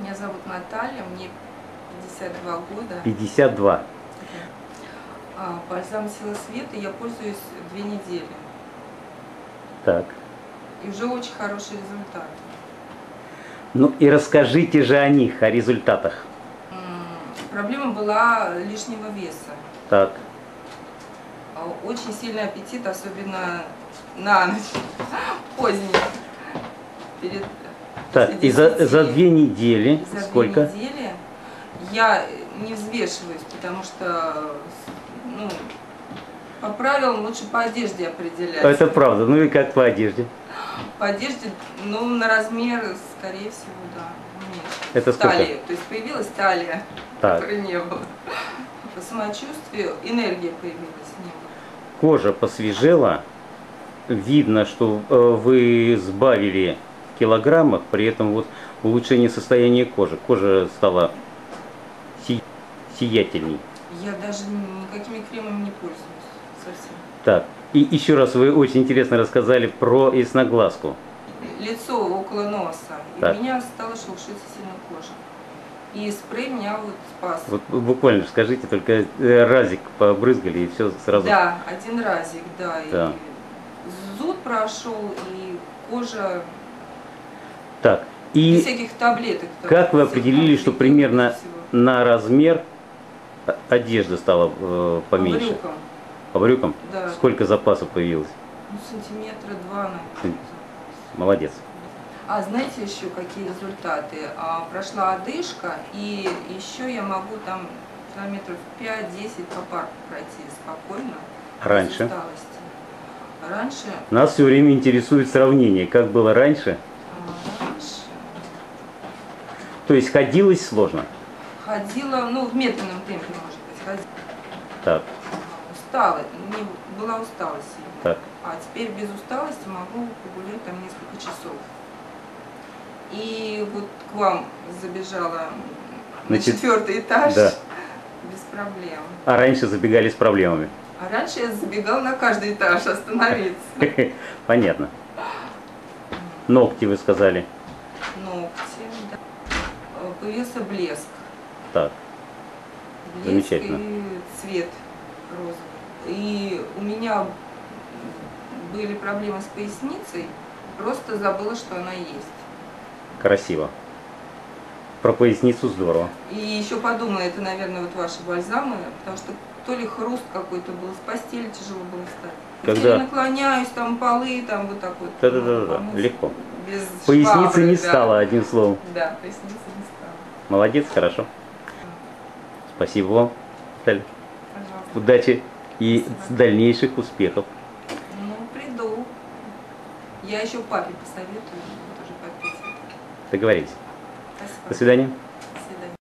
Меня зовут Наталья, мне 52 года. 52. А, бальзам Сила Света я пользуюсь две недели. Так. И уже очень хороший результат. Ну и расскажите же о них, о результатах. Проблема была лишнего веса. Так. А, Очень сильный аппетит, особенно на ночь, поздний. Перед Так, и за, за две недели за сколько? две недели я не взвешиваюсь, потому что ну, по правилам лучше по одежде определять. Это правда. Ну и как по одежде? По одежде, ну, на размер, скорее всего, да. меньше. Это сколько? Талия. То есть появилась талия, Так. которой не было. По самочувствию энергия появилась, не было. Кожа посвежела. Видно, что э, вы сбавили килограммах, при этом вот улучшение состояния кожи. Кожа стала си- сиятельней. Я даже никакими кремами не пользуюсь совсем. Так, и еще раз вы очень интересно рассказали про ясноглазку. Лицо около носа. И Так. у меня стала шелушиться сильно кожа. И спрей меня вот спас. Вот буквально скажите, только э, разик побрызгали и все сразу. Да, один разик, да. Да. И зуд прошел, и кожа Так, без и всяких таблеток. там, как вы определили, что примерно на размер о- одежда стала э, поменьше? Брюком, По брюкам? да. Сколько запасов появилось? Ну, сантиметра два, наверное. Молодец. А знаете еще какие результаты? А, прошла одышка, и еще я могу там километров 5-10 по парку пройти спокойно. Раньше? Раньше, Нас все время интересует сравнение, как было раньше. а, раньше То есть ходилось сложно. ходила, ну, в медленном темпе, может быть, ходила. Так, Устала, не, была усталость так. А теперь без усталости могу погулять там несколько часов. И вот к вам забежала на Значит, четвертый этаж да. без проблем. А раньше забегали с проблемами. А раньше я забегала на каждый этаж остановиться. Понятно. Ногти вы сказали. Ногти, Появился блеск. Так, Блеск Замечательно. и цвет розовый. И у меня были проблемы с поясницей, просто забыла, что она есть. красиво. Про поясницу здорово. И еще подумала, это, наверное, вот ваши бальзамы, потому что то ли хруст какой-то был, с постели тяжело было встать. Когда? Я наклоняюсь, там полы, там вот так вот. Да-да-да, помыть. легко. Без Поясницы швабры, не да. стало, одним словом. Да, поясницы не стало. Молодец, хорошо. Спасибо вам, Наталья. Пожалуйста. Удачи и Спасибо. дальнейших успехов. Ну, приду. Я еще папе посоветую. Договорились. Спасибо. До свидания.